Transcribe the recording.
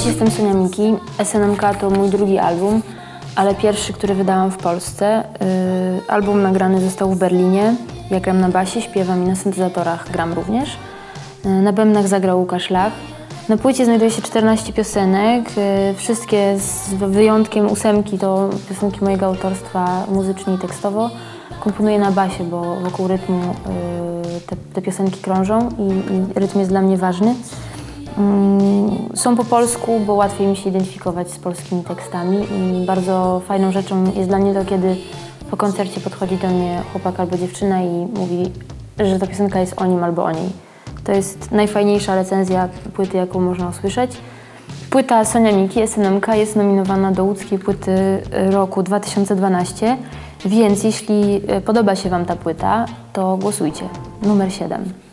Cześć, jestem Sonia Miki. SNMK to mój drugi album, ale pierwszy, który wydałam w Polsce. Yy, album nagrany został w Berlinie. Ja gram na basie, śpiewam i na syntezatorach gram również. Yy, na bębnach zagrał Łukasz Lach. Na płycie znajduje się 14 piosenek. Yy, wszystkie z wyjątkiem ósemki to piosenki mojego autorstwa muzycznie i tekstowo. Komponuję na basie, bo wokół rytmu yy, te, te piosenki krążą i, i rytm jest dla mnie ważny. Mm, Są po polsku, bo łatwiej mi się identyfikować z polskimi tekstami i bardzo fajną rzeczą jest dla mnie to, kiedy po koncercie podchodzi do mnie chłopak albo dziewczyna i mówi, że ta piosenka jest o nim albo o niej. To jest najfajniejsza recenzja płyty, jaką można usłyszeć. Płyta Sonia Miki, SNMK, jest nominowana do łódzkiej płyty roku 2012, więc jeśli e, podoba się Wam ta płyta, to głosujcie. Numer 7.